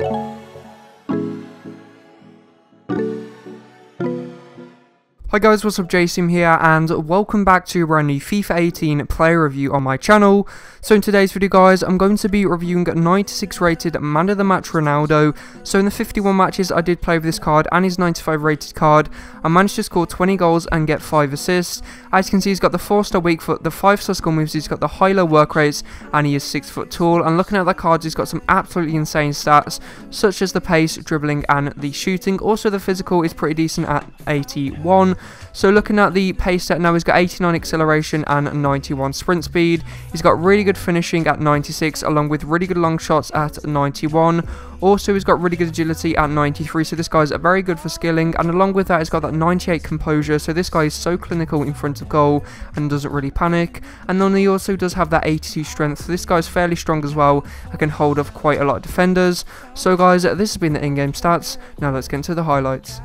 you Hi guys, what's up, Jason here, and welcome back to a brand new FIFA 18 player review on my channel. So in today's video guys, I'm going to be reviewing 96 rated Man of the Match Ronaldo. So in the 51 matches I did play with this card and his 95 rated card, I managed to score 20 goals and get 5 assists. As you can see, he's got the 4 star weak foot, the 5 star skill moves, he's got the high low work rates, and he is 6 foot tall. And looking at the cards, he's got some absolutely insane stats, such as the pace, dribbling, and the shooting. Also the physical is pretty decent at 81. So looking at the pace set now, he's got 89 acceleration and 91 sprint speed. He's got really good finishing at 96, along with really good long shots at 91. Also, he's got really good agility at 93, so this guy's very good for skilling. And along with that, he's got that 98 composure, so this guy is so clinical in front of goal and doesn't really panic. And then he also does have that 82 strength, so this guy's fairly strong as well and can hold off quite a lot of defenders. So guys, this has been the in-game stats. Now let's get into the highlights.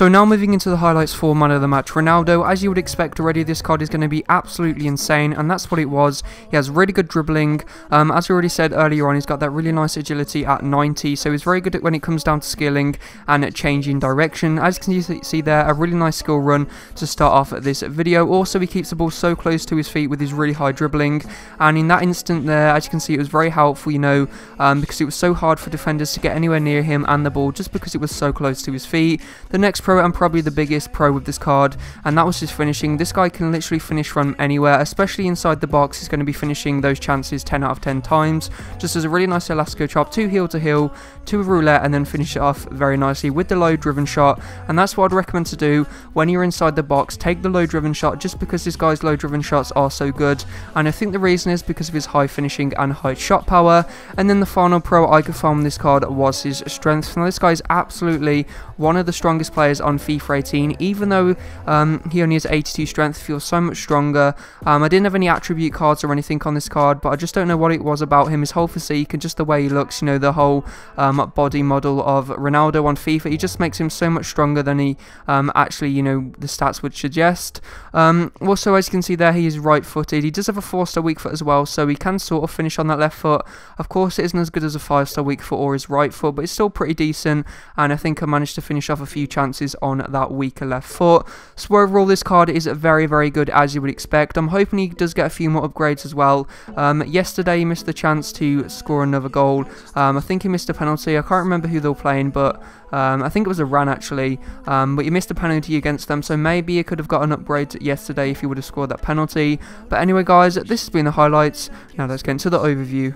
So now moving into the highlights for man of the match, Ronaldo, as you would expect already, this card is going to be absolutely insane, and that's what it was. He has really good dribbling, um, as we already said earlier on, he's got that really nice agility at 90, so he's very good at when it comes down to skilling and changing direction. As you can see there, a really nice skill run to start off this video. Also, he keeps the ball so close to his feet with his really high dribbling, and in that instant there, as you can see, it was very helpful, you know, um, because it was so hard for defenders to get anywhere near him and the ball just because it was so close to his feet. The next pro and probably the biggest pro with this card, and that was his finishing. This guy can literally finish from anywhere, especially inside the box. He's going to be finishing those chances 10 out of 10 times. Just as a really nice Elastico chop, two heel to heel, two roulette, and then finish it off very nicely with the low driven shot. And that's what I'd recommend to do when you're inside the box. Take the low driven shot just because this guy's low driven shots are so good. And I think the reason is because of his high finishing and high shot power. And then the final pro I could find this card was his strength. Now this guy is absolutely one of the strongest players on FIFA 18, even though um, he only has 82 strength, feels so much stronger. Um, I didn't have any attribute cards or anything on this card, but I just don't know what it was about him, his whole physique and just the way he looks, you know, the whole um, body model of Ronaldo on FIFA. He just makes him so much stronger than he um, actually, you know, the stats would suggest. Um, also, as you can see there, he is right-footed. He does have a 4-star weak foot as well, so he can sort of finish on that left foot. Of course, it isn't as good as a 5-star weak foot or his right foot, but it's still pretty decent, and I think I managed to finish off a few chances on that weaker left foot. So overall, this card is very, very good as you would expect. I'm hoping he does get a few more upgrades as well. Um, yesterday, he missed the chance to score another goal. Um, I think he missed a penalty. I can't remember who they were playing, but um, I think it was Iran actually, um, but you missed a penalty against them, so maybe you could have got an upgrade yesterday if you would have scored that penalty. But anyway, guys, this has been the highlights. Now let's get into the overview.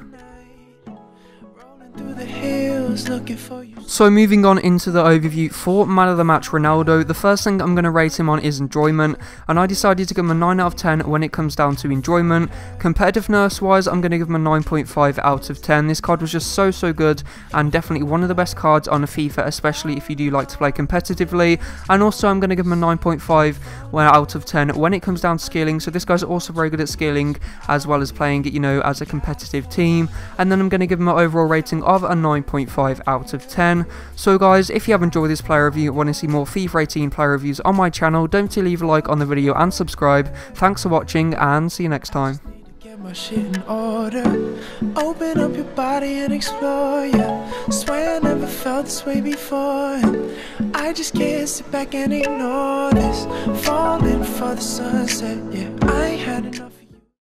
So moving on into the overview for man of the match Ronaldo, the first thing I'm going to rate him on is enjoyment, and I decided to give him a 9 out of 10 when it comes down to enjoyment. Competitiveness wise, I'm going to give him a 9.5 out of 10. This card was just so so good, and definitely one of the best cards on a FIFA, especially if you do like to play competitively. And also I'm going to give him a 9.5 out of 10 when it comes down to skilling, so this guy's also very good at skilling, as well as playing you know, as a competitive team. And then I'm going to give him an overall rating of a 9.5 out of 10. So guys, if you have enjoyed this player review and want to see more FIFA 18 player reviews on my channel, don't forget to leave a like on the video and subscribe. Thanks for watching and see you next time. My shit in order. Open up your body and explore, yeah Swear I never felt this way before. I just can't sit back and ignore this. Falling for the sunset, yeah